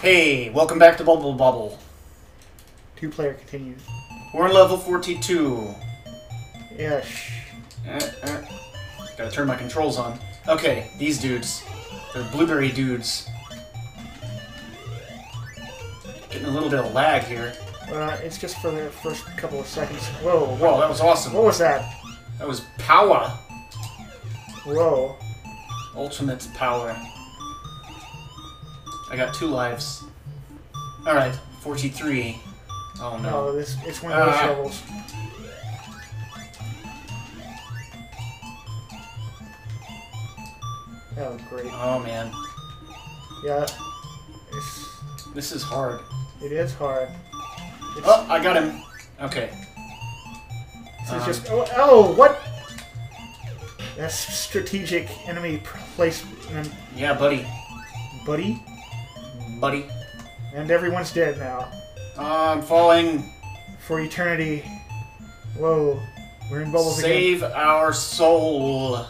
Hey, welcome back to Bubble Bobble. Two player continues. We're on level 42. Yes. Eh, eh. Gotta turn my controls on. Okay, these dudes. They're blueberry dudes. Getting a little bit of lag here. Uh, it's just for the first couple of seconds. Whoa. Whoa, that was awesome. What was that? That was power. Whoa. Ultimate power. I got two lives. Alright, 43. Oh no. No, this it's one of those Ah. levels. Oh, great. Oh man. Yeah. It's, This is hard. it is hard. It's, Oh, I got him. Okay. this um, is just. Oh, oh, what? That's strategic enemy placement, Yeah, buddy. buddy. Buddy. And everyone's dead now. I'm falling. For eternity. Whoa. We're in bubbles again. Save our soul.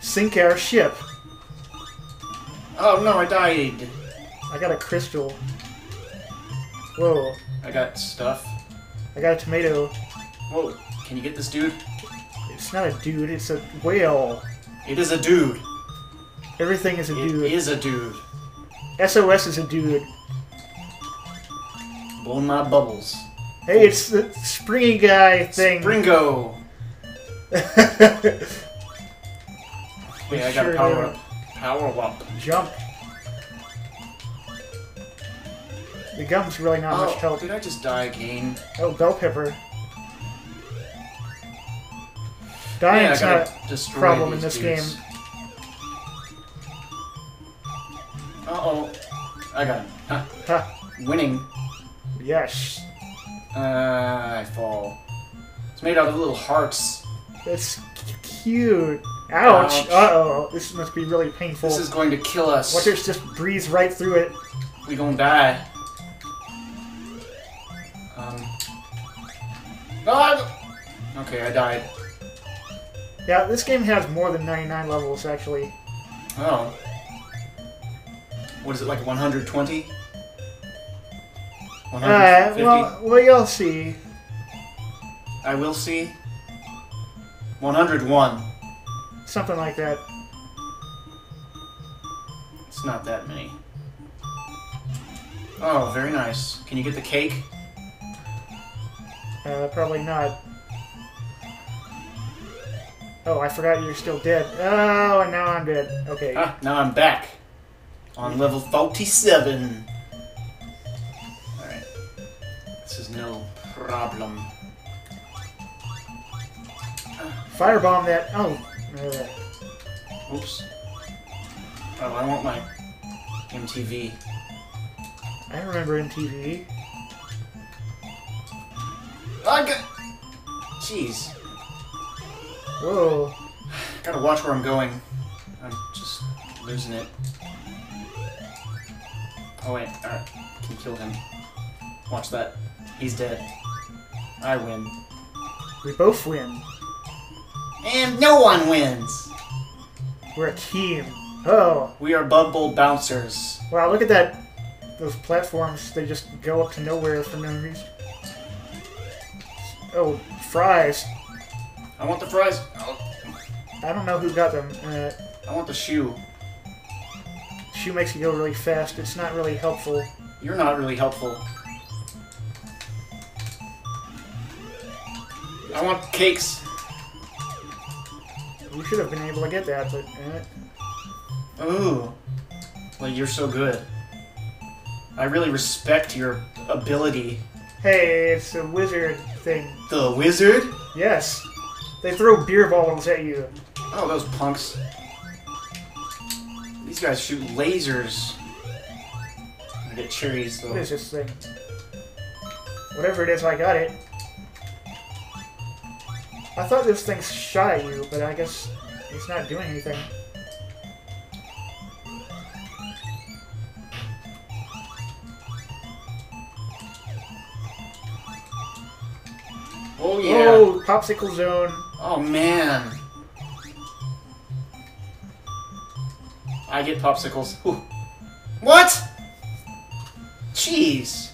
Sink our ship. Oh no, I died. I got a crystal. Whoa. I got stuff. I got a tomato. Whoa, can you get this dude? It's not a dude, it's a whale. It is a dude. Everything is a It dude. is a dude. SOS is a dude. Blowing my bubbles. Hey, it's the springy guy thing. Springo. Wait, I got Sure a power up. Power up. Jump. The gum's really not much Oh, help. did I just die again? Oh, bell pepper. Dying's not a problem in this dudes. game. Uh-oh. I got him. Huh. Ha. Winning. Yes. Uh, I fall. It's made out of little hearts. That's cute. Ouch. Ouch. Uh-oh. This must be really painful. This is going to kill us. Watch us just breeze right through it. We gonna die. Um. God! Okay, I died. Yeah, this game has more than 99 levels, actually. Oh. What is it, like 120? Uh, 150? well, well, you'll see. I will see. 101. Something like that. It's not that many. Oh, very nice. Can you get the cake? Uh, probably not. Oh, I forgot you're still dead. Oh, and now I'm dead. Okay. Ah, now I'm back. On level 47. Alright. This is no problem. Firebomb that. Oh. uh, Oops. Oh, I want my MTV. I remember MTV. I got... Jeez. Whoa. Gotta watch where I'm going. I'm just losing it. Oh wait, alright. Can kill him? Watch that. He's dead. I win. We both win. And no one wins! We're a team. Oh. We are bubble bouncers. Wow, look at that. Those platforms, they just go up to nowhere for no reason. Oh, fries. I want the fries. Oh, I don't know who got them. Uh, I want the shoe. Shoe makes you go really fast. It's not really helpful. You're not really helpful. I want cakes. We should have been able to get that, but uh, Ooh. Well, you're so good. I really respect your ability. hey, it's a wizard thing. The wizard? Yes, they throw beer bottles at you. Oh, those punks. These guys shoot lasers. I get cherries, though. What is this thing? Whatever it is, I got it. I thought this thing shot at you, but I guess it's not doing anything. Oh, yeah. Oh, popsicle zone. Oh, man. I get popsicles. Ooh. What? Jeez.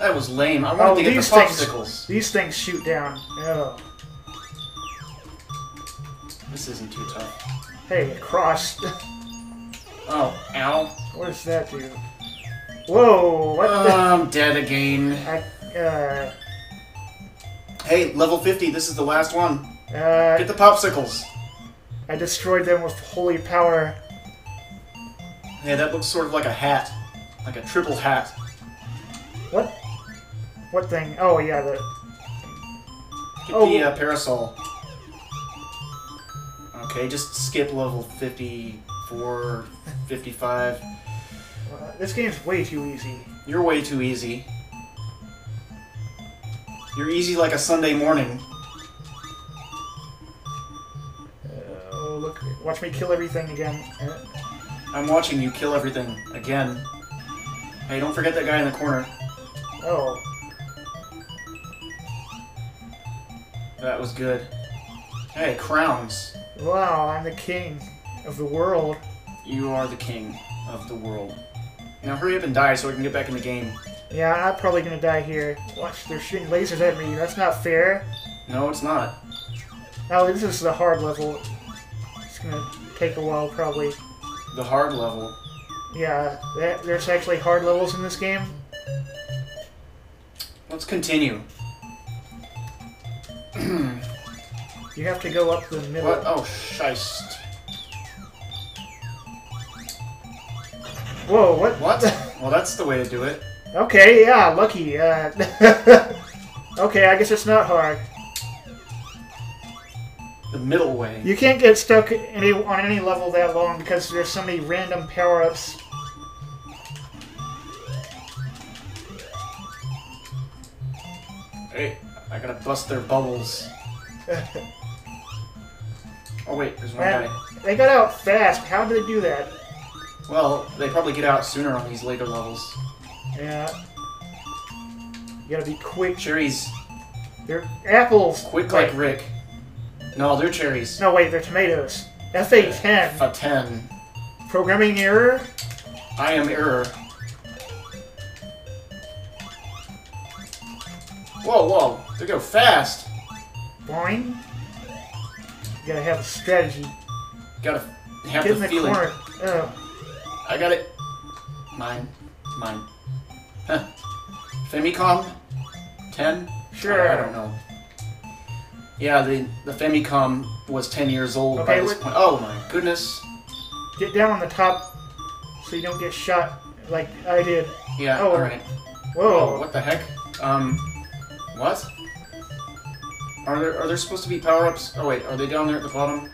That was lame. I wanted Oh, to get the these things- popsicles. These things shoot down. Oh. This isn't too tough. Hey, cross. Oh, ow. what does that do? Whoa, what Oh, the? I'm dead again. I, uh, Hey, level 50, this is the last one. uh, Get the popsicles. I destroyed them with holy power. Hey, that looks sort of like a hat. Like a triple hat. What? What thing? Oh, yeah, the... Get Oh. the uh, parasol. Okay, just skip level 54, 55. Uh, this game's way too easy. You're way too easy. You're easy like a Sunday morning. Uh, oh, look, watch me kill everything again. I'm watching you kill everything again. Hey, don't forget that guy in the corner. oh, That was good. Hey, crowns. wow, I'm the king of the world. You are the king of the world. Now hurry up and die so I can get back in the game. Yeah, I'm probably gonna die here. Watch, they're shooting lasers at me. That's not fair. No, it's not. Oh, this is the hard level. It's gonna take a while, probably. The hard level. Yeah, that, there's actually hard levels in this game. Let's continue. You have to go up the middle. What? Oh, shist. Whoa, what? What? well, that's the way to do it. Okay, yeah, lucky. Uh, okay, I guess it's not hard. The middle way. You can't get stuck any, on any level that long because there's so many random power-ups. Hey, I gotta bust their bubbles. Oh wait, there's one Man, guy. they got out fast. How did they do that? Well, they probably get out sooner on these later levels. Yeah. You gotta be quick. Cherries, They're apples. quick Wait, like Rick. No, they're cherries. No, wait, they're tomatoes. FA10. A 10. Programming error? I am error. Whoa, whoa, they go fast. Boing. You gotta have a strategy. Gotta have Get in the the feeling. corner. Oh. I got it. Mine. Mine. Huh. Famicom? 10? Sure. I, I don't know. Yeah, the, the Famicom was 10 years old by Okay, this what- point. Oh my goodness. Get down on the top so you don't get shot like I did. Yeah, Oh. alright. Whoa. Oh, what the heck? Um, what? Are there are there supposed to be power ups? Oh wait, are they down there at the bottom?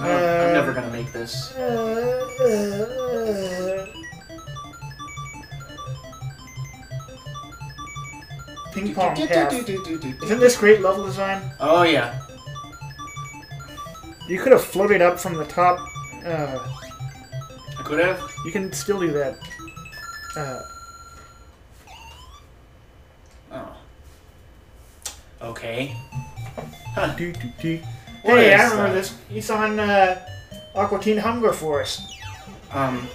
Uh, I'm Uh, never gonna make this. Ping pong path. Isn't this great level design? Oh yeah. You could have floated up from the top. Uh, I could have. you can still do that. Uh, Oh. Okay. do, do, do. What Hey, I remember that? this. It's on uh, Aqua Teen Hunger Force. Um.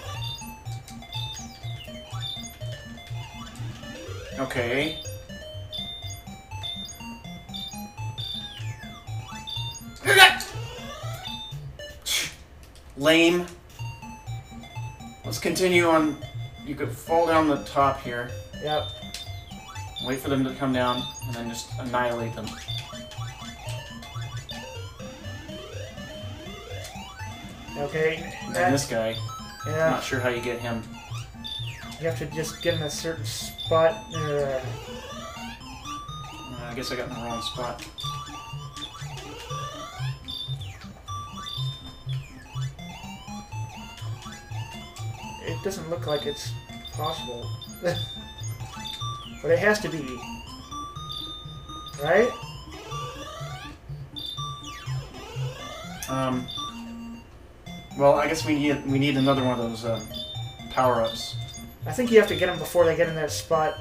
Okay. Lame. Let's continue on. You could fall down the top here. Yep. Wait for them to come down, and then just annihilate them. Okay. And That, this guy, I'm yeah. not sure how you get him. You have to just get in a certain spot. Uh, Uh, I guess I got in the wrong spot. It doesn't look like it's possible. but it has to be. Right? Um. Well, I guess we need we need another one of those um, power ups. I think you have to get them before they get in that spot.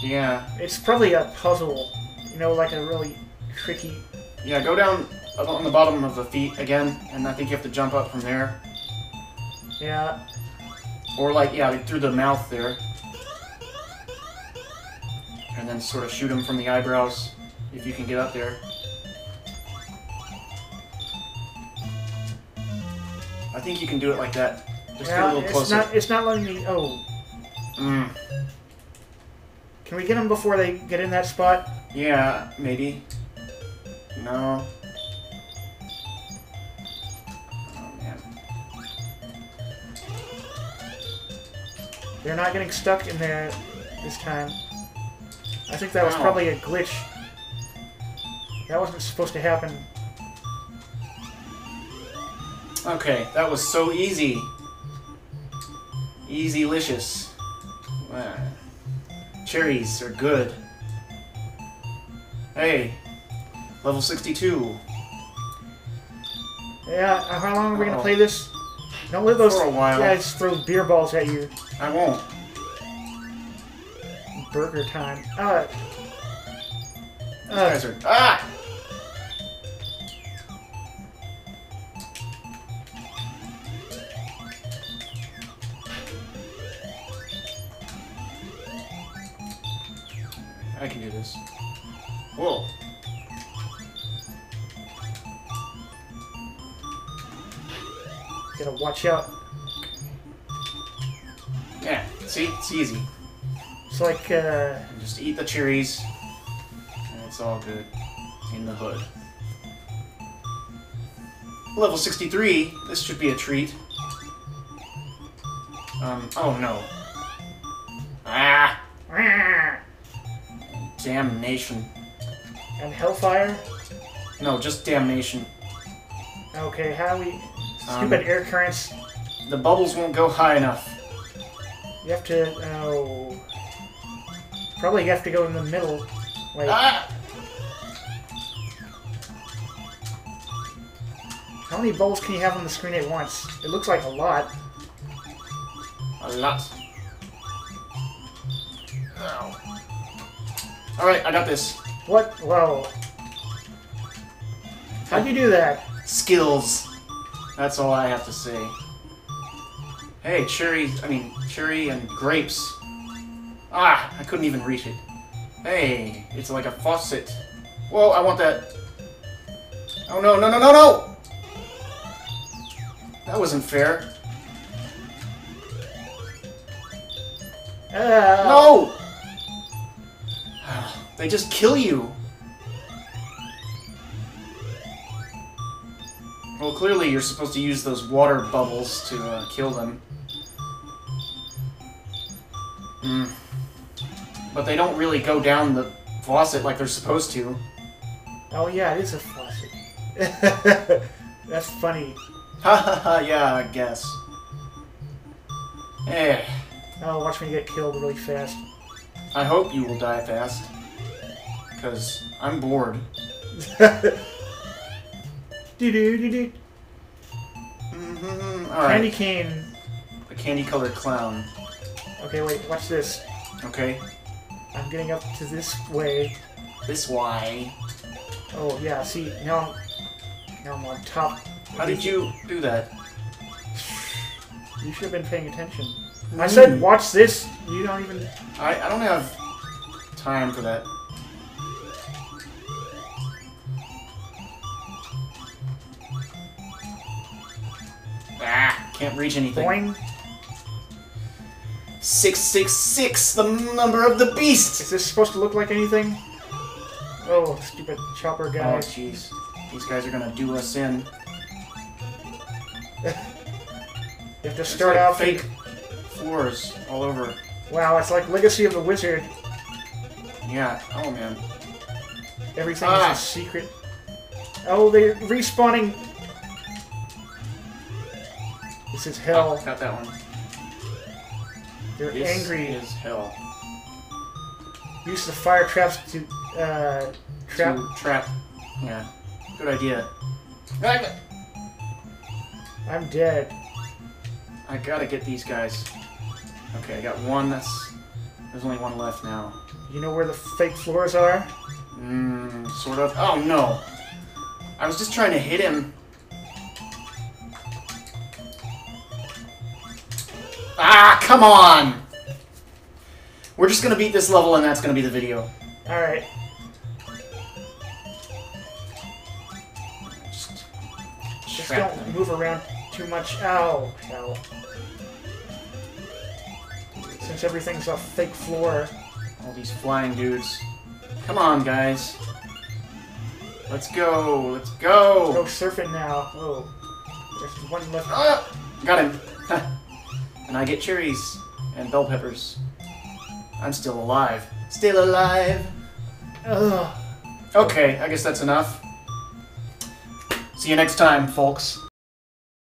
Yeah, It's probably a puzzle. You know, like a really tricky. yeah. Go down on the bottom of the feet again, and I think you have to jump up from there. Yeah. Or like, yeah, like through the mouth there. And then sort of shoot him from the eyebrows, if you can get up there. I think you can do it like that. Just get a yeah little it's closer. not. It's not letting me. Oh, Mm, can we get them before they get in that spot? yeah, maybe. No. They're not getting stuck in there this time. I think that was probably a glitch. That wasn't supposed to happen. Okay, that was so easy. Easy-licious. Wow. Cherries are good. Hey, level 62. Yeah, uh, how long are we gonna play this? Don't let those For a while. guys throw beer balls at you. I won't. Burger time. Uh, uh, guys are... Ah! I can do this. Whoa. Gotta watch out. Yeah, see? It's easy. It's like, uh, Just eat the cherries, and it's all good in the hood. Level 63. This should be a treat. Um, oh no. Ah! Damnation. and Hellfire. No, just damnation. Okay, how do we... Um, Stupid air currents. The bubbles won't go high enough. You have to, oh... Probably you have to go in the middle. Wait, Ah! how many bowls can you have on the screen at once? It looks like a lot. A lot. Ow. Alright, I got this. What? Whoa. How'd you do that? skills. That's all I have to say. Hey, cherry, I mean, cherry and grapes. Ah, I couldn't even reach it. Hey, it's like a faucet. Whoa, I want that. Oh no, no, no, no, no! That wasn't fair. Uh, No! They just kill you. Clearly you're supposed to use those water bubbles to uh, kill them. Hmm. But they don't really go down the faucet like they're supposed to. Oh yeah, it is a faucet. That's funny. Ha ha ha, yeah, I guess. Eh, Oh, watch me get killed really fast. I hope you will die fast. Because I'm bored. do do do do. Mm-hmm. Candy cane. A candy-colored clown. Okay, wait. Watch this. Okay, I'm getting up to this way. this way. Oh yeah. See now. I'm, now I'm on top. How did you do that? You should have been paying attention. I said, watch this. You don't even. I, I don't have time for that. Can't reach anything. Boing. 666, the number of the beast! Is this supposed to look like anything? Oh, stupid chopper guys. Oh, jeez. These guys are gonna do us in. You have to start like out fake floors all over. Wow, it's like Legacy of the Wizard. Yeah, oh man. Everything Ah. is a secret. Oh, they're respawning. This is Oh, hell. got that one. They're This angry. is hell. Use the fire traps to uh, trap. To trap. Yeah. Good idea. I, I'm dead. I gotta get these guys. Okay, I got one. That's. There's only one left now. You know where the fake floors are? Mmm, sort of. Oh no! I was just trying to hit him. Come on! We're just gonna beat this level and that's gonna be the video. Alright. Just, Just don't them. move around too much. Ow. Hell. Since everything's a fake floor. All these flying dudes. Come on, guys. Let's go. Let's Go go. surfing now. Whoa. There's one left. Ah, got him. and I get cherries and bell peppers. I'm still alive. Still alive. Ugh. Okay, I guess that's enough. See you next time, folks.